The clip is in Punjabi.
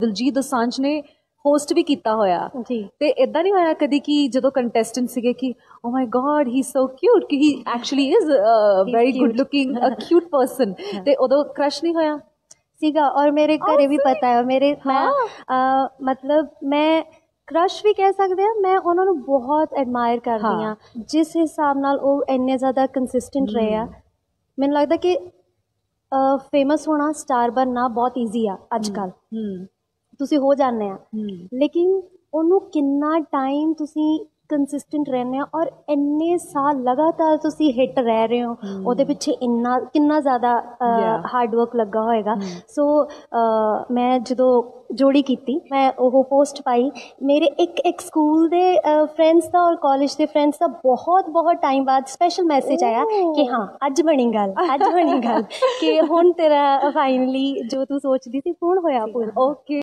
ਦਿਲਜੀਤ ਦੋਸਾਂਝ ਨੇ ਹੋਸਟ ਵੀ ਕੀਤਾ ਹੋਇਆ। ਜੀ। ਤੇ ਇਦਾਂ ਨਹੀਂ ਹੋਇਆ ਕਦੀ ਕਿ ਜਦੋਂ ਕੰਟੈਸਟੈਂਟ ਸੀਗੇ ਕਿ ਓ ਮਾਈ ਗॉड ਹੀ ਸੋ ਕਿਊਟ ਕਿ he actually is very good. Looking a cute person ਤੇ ਉਦੋਂ ਕ੍ਰਸ਼ ਨਹੀਂ ਹੋਇਆ? ਸੀਗਾ ਔਰ ਮੇਰੇ ਘਰੇ ਵੀ ਪਤਾ ਹੈ ਮੇਰੇ ਮੈਂ ਮਤਲਬ ਮੈਂ ਕ੍ਰਸ਼ ਵੀ ਕਹਿ ਸਕਦੇ ਆ ਮੈਂ ਉਹਨਾਂ ਨੂੰ ਬਹੁਤ ਐਡਮਾਇਰ ਕਰਦੀ ਹਾਂ। ਆ ਜਿਸ ਹਿਸਾਬ ਨਾਲ ਉਹ ਇੰਨੇ ਜ਼ਿਆਦਾ ਕੰਸਿਸਟੈਂਟ ਰਹੇ ਆ ਮੈਨੂੰ ਲੱਗਦਾ ਕਿ ਫੇਮਸ ਹੋਣਾ ਸਟਾਰ ਬਣਨਾ ਬਹੁਤ ਈਜ਼ੀ ਆ ਅੱਜ ਕੱਲ ਹੂੰ। ਤੁਸੀਂ ਹੋ ਜਾਂਦੇ ਆ। ਲੇਕਿਨ ਉਹਨੂੰ ਕਿੰਨਾ ਟਾਈਮ ਤੁਸੀਂ ਕੰਸਿਸਟੈਂਟ ਰਹਿੰਦੇ ਆ ਔਰ ਇੰਨੇ ਸਾਲ ਲਗਾਤਾਰ ਤੁਸੀਂ ਹਿੱਟ ਰਹਿ ਰਹੇ ਹੋ ਉਹਦੇ ਪਿੱਛੇ ਇੰਨਾ ਕਿੰਨਾ ਜ਼ਿਆਦਾ. ਹਾਰਡ ਵਰਕ ਲੱਗਾ ਹੋਏਗਾ। ਸੋ ਮੈਂ ਜਦੋਂ ਜੋੜੀ ਕੀਤੀ ਮੈਂ ਉਹ ਪੋਸਟ ਪਾਈ ਮੇਰੇ ਇੱਕ ਇੱਕ ਸਕੂਲ ਦੇ ਫਰੈਂਡਸ ਦਾ ਔਰ ਕਾਲਜ ਦੇ ਫਰੈਂਡਸ ਦਾ ਬਹੁਤ ਬਹੁਤ ਟਾਈਮ ਬਾਅਦ ਸਪੈਸ਼ਲ ਮੈਸੇਜ ਆਇਆ ਕਿ ਹਾਂ ਅੱਜ ਬਣੀ ਗੱਲ ਅੱਜ ਬਣੀ ਗੱਲ ਕਿ ਹੁਣ ਤੇਰਾ ਫਾਈਨਲੀ ਜੋ ਤੂੰ ਸੋਚਦੀ ਸੀ ਪੂਰਨ ਹੋਇਆ ਪੂਰਨ। ਓਕੇ